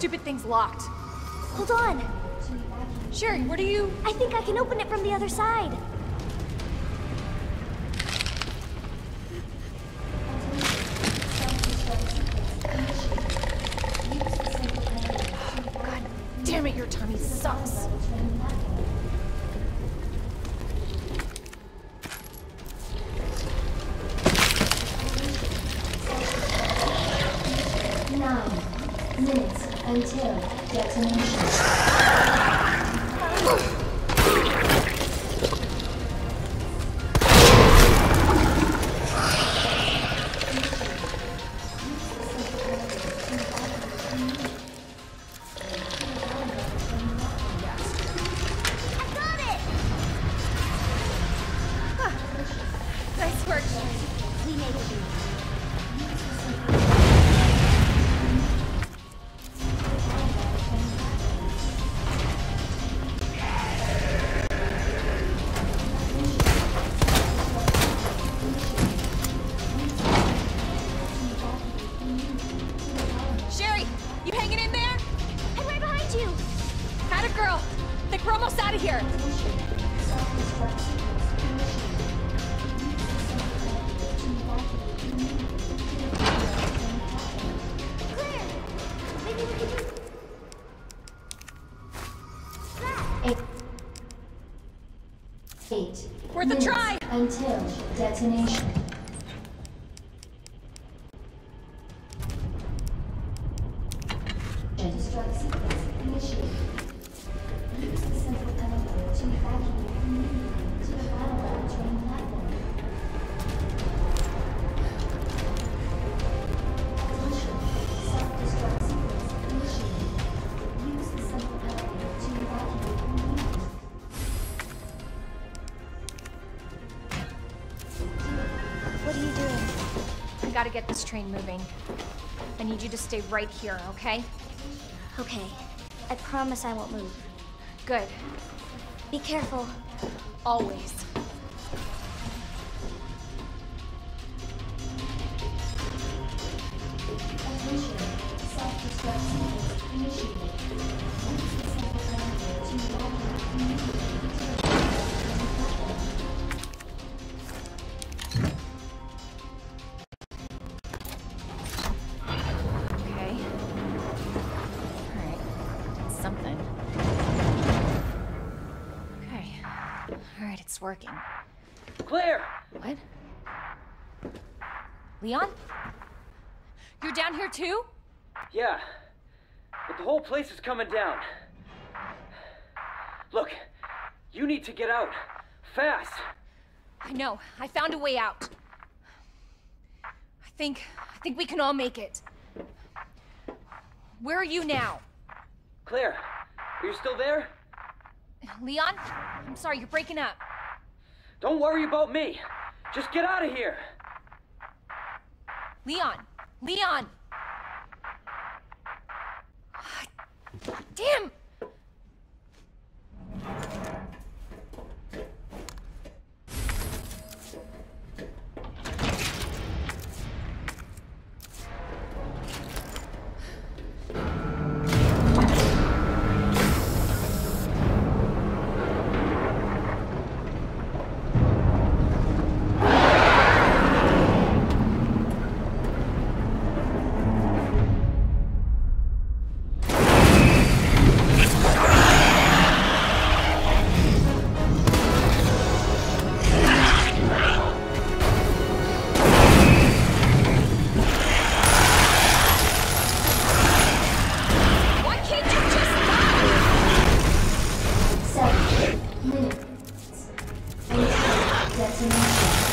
Stupid thing's locked. Hold on. Sherry, what are you... I think I can open it from the other side. Minutes until detonation. Had a girl. Think we're almost out of here. Claire! Maybe we can use that. Eight. Eight. Worth a try. Until detonation. Destruct sequence initiated. What are you doing? I gotta get this train moving. I need you to stay right here, okay? Okay. I promise I won't move. Good. Be careful. Always. It's working. Claire! What? Leon? You're down here too? Yeah. But the whole place is coming down. Look, you need to get out. Fast! I know. I found a way out. I think I think we can all make it. Where are you now? Claire, are you still there? Leon? I'm sorry, you're breaking up. Don't worry about me. Just get out of here. Leon! Leon! Detonation.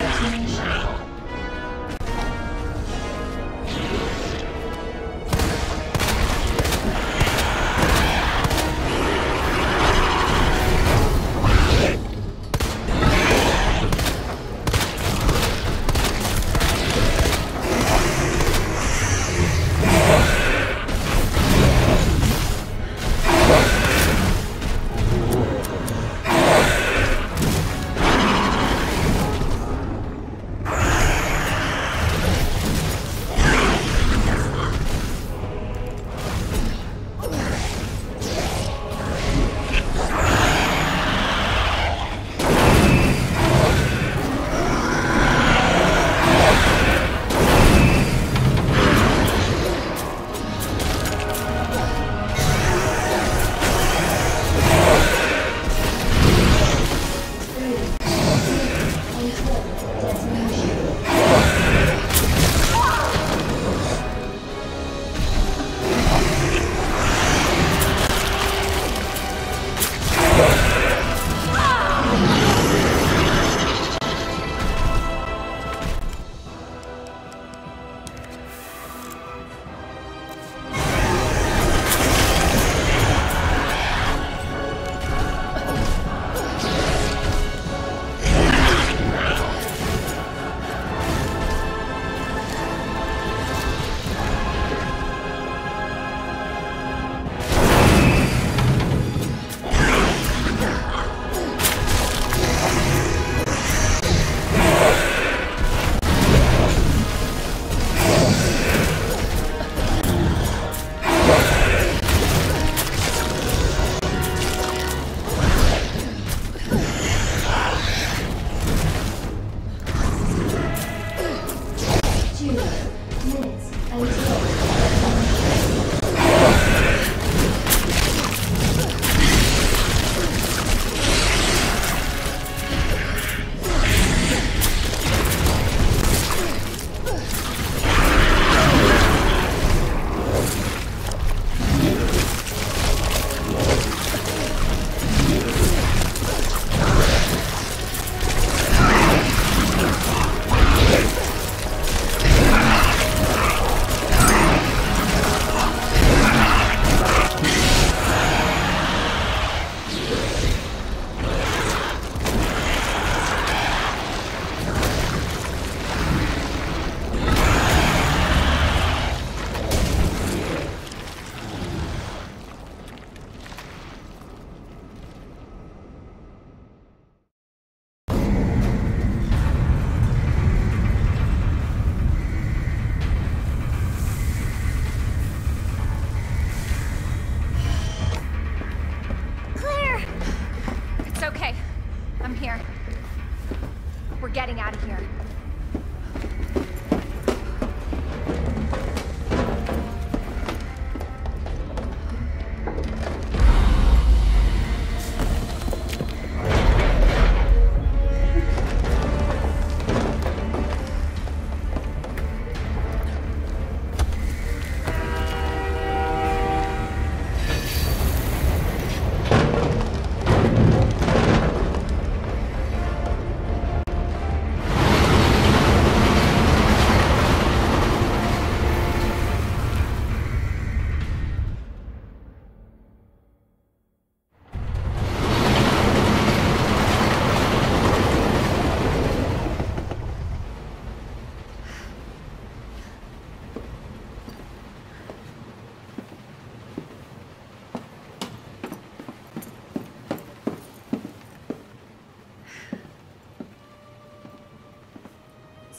Until detonation. Until detonation.